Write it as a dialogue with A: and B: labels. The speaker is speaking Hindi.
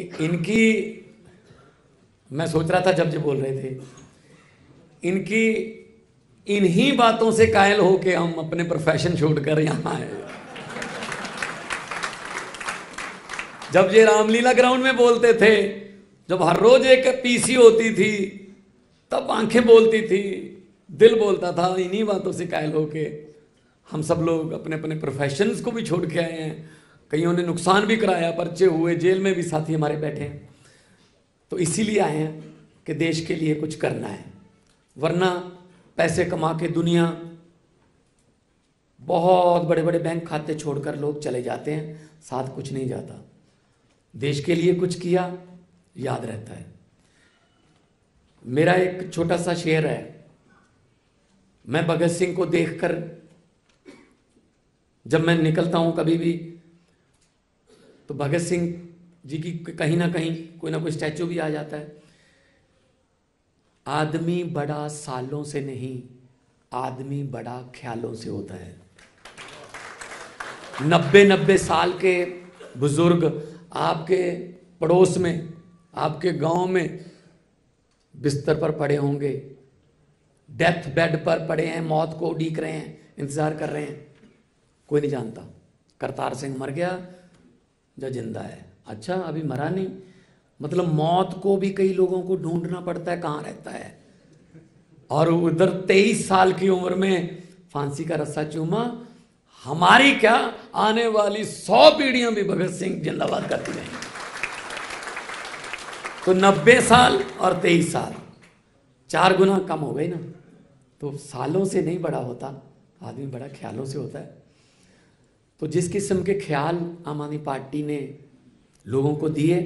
A: इनकी, मैं सोच रहा था जब जब बोल रहे थे, इनकी, इन्हीं बातों से कायल होके हम अपने प्रोफेशन छोड़कर यहाँ आए। जब ये रामलीला ग्राउंड में बोलते थे, जब हर रोज एक पीसी होती थी, तब आँखें बोलती थी, दिल बोलता था, इन्हीं बातों से कायल होके हम सब लोग अपने अपने प्रोफेशंस को भी छोड़ के आए हैं। कईयों ने नुकसान भी कराया, पर्चे हुए, जेल में भी साथी हमारे बैठे हैं। तो इसीलिए आए हैं कि देश के लिए कुछ करना है। वरना पैसे कमा के दुनिया, बहुत बड़े बड़े बैंक खाते छोड़कर लोग चले जाते हैं, साथ कुछ नहीं जाता। देश के लिए कुछ किया, याद रहता है। मेरा एक छोटा सा शेर है। मैं भगत सिंह को देखकर जब मैं निकलता हूँ कभी भी तो भगत सिंह जी की कहीं ना कहीं कोई ना कोई स्टैचू भी आ जाता है। आदमी बड़ा सालों से नहीं, आदमी बड़ा ख्यालों से होता है। नब्बे नब्बे साल के बुज़ुर्ग आपके पड़ोस में, आपके गाँव में बिस्तर पर पड़े होंगे, डेथ बेड पर पड़े हैं, मौत को उड़ीक रहे हैं, इंतज़ार कर रहे हैं, कोई नहीं जानता। करतार सिंह मर गया जो ज़िंदा है। अच्छा अभी मरा नहीं। मतलब मौत को भी कई लोगों को ढूंढना पड़ता है, कहाँ रहता है। और उधर तेईस साल की उम्र में फांसी का रस्सा चूमा, हमारी क्या आने वाली सौ पीढ़ियाँ भी भगत सिंह जिंदाबाद करती रहेंगी तो नब्बे साल और तेईस साल, चार गुना कम हो गई ना। तो सालों से नहीं बड़ा होता, आदमी बड़ा ख्यालों से होता है। तो जिस किस्म के ख्याल आम आदमी पार्टी ने लोगों को दिए